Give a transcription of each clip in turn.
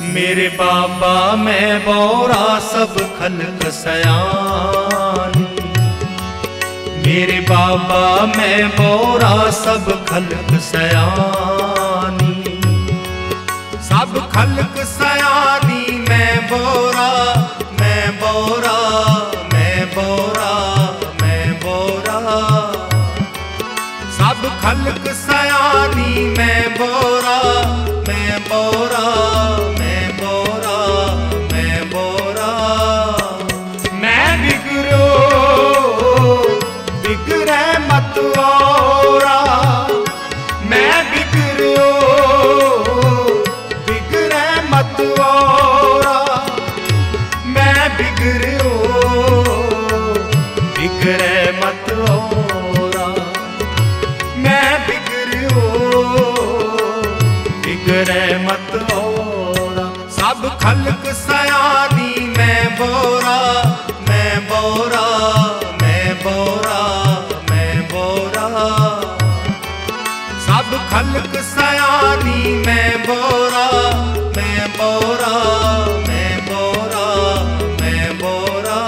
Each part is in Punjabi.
ਮੇਰੇ ਬਾਬਾ, ਮੈਂ ਬੋਰਾ ਸਭ ਖਲਕ ਸਿਆਣੀ। ਮੇਰੇ ਬਾਬਾ, ਮੈਂ ਬੋਰਾ ਸਭ ਖਲਕ ਸਿਆਣੀ। ਸਭ ਖਲਕ ਸਿਆਣੀ, ਮੈਂ ਬੋਰਾ ਮੈਂ ਬੋਰਾ ਮੈਂ ਬੋਰਾ ਮੈਂ ਬੋਰਾ। ਸਭ ਖਲਕ ਸਿਆਣੀ, ਮੈਂ ਬਿਗੜੈ ਔਰਾ ਮੈਂ ਬਿਗੜੋ ਬਿਗੜੈ ਮਤ ਔਰਾ ਮੈਂ ਬਿਗੜਿਓ ਬਿਗੜੈ ਮਤ ਔਰਾ ਮੈਂ ਬਿਗੜਿਓ ਬਿਗੜੈ ਮਤ ਔਰਾ ਸਭ ਖਲਕ ਸਿਆਣੀ ਮੈਂ ਬੋਰਾ ਮੈਂ ਬੋਰਾ। ਸਭ ਖਲਕ ਸਿਆਣੀ ਮੈਂ ਬੋਰਾ ਮੈਂ ਬੋਰਾ ਮੈਂ ਬੋਰਾ ਮੈਂ ਬੋਰਾ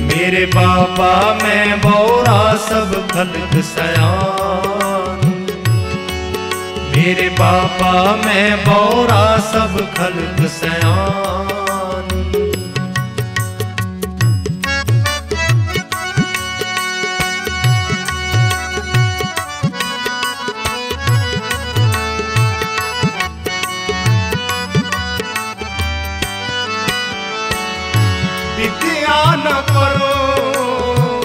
ਮੇਰੇ ਬਾਬਾ ਮੈਂ ਬੋਰਾ ਸਭ ਖਲਕ ਸਿਆਣੀ ਮੇਰੇ ਬਾਬਾ ਮੈਂ ਬੋਰਾ ਸਭ ਖਲਕ ਸਿਆਣੀ ਵਿਦਿਆ ਨ ਕਰੋ।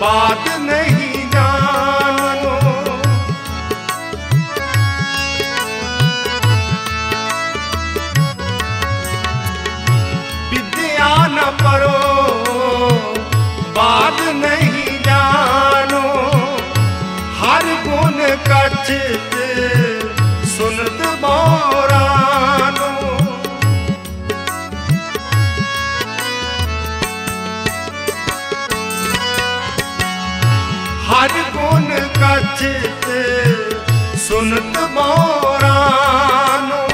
ਬਾਤ ਨਹੀਂ ਜਾਣੋ। ਵਿਦਿਆ ਨ ਕਰੋ ਬਾਤ ਨਹੀਂ ਜਾਣੋ। ਹਰ ਗੁਣ ਕਛਤ ਸੁਨਤ ਮੋਰਾ ਕਛਤ ਸੁਨਤ ਮੋਰਾ ਨੂੰ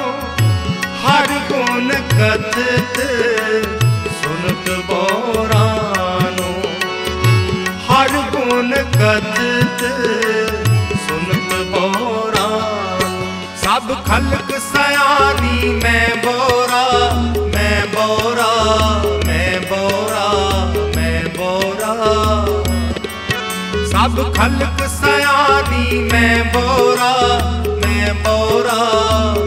ਹਰ ਗੁਣ ਕਥਤ ਸੁਨਤ ਮੋਰਾ ਨੂੰ ਹਰ ਗੁਣ ਕਥਤ ਸੁਨਤ ਮੋਰਾ ਸਭ ਖਲਕ ਸਿਆਣੀ ਮੈਂ ਬੋਰਾ ਮੈਂ ਬੋਰਾ ਮੈਂ ਬੋਰਾ ਮੈਂ ਬੋਰਾ। ਸਭ ਖਲਕ ਸਿਆਣੀ ਮੈਂ ਬੋਰਾ ਮੈਂ ਬੋਰਾ।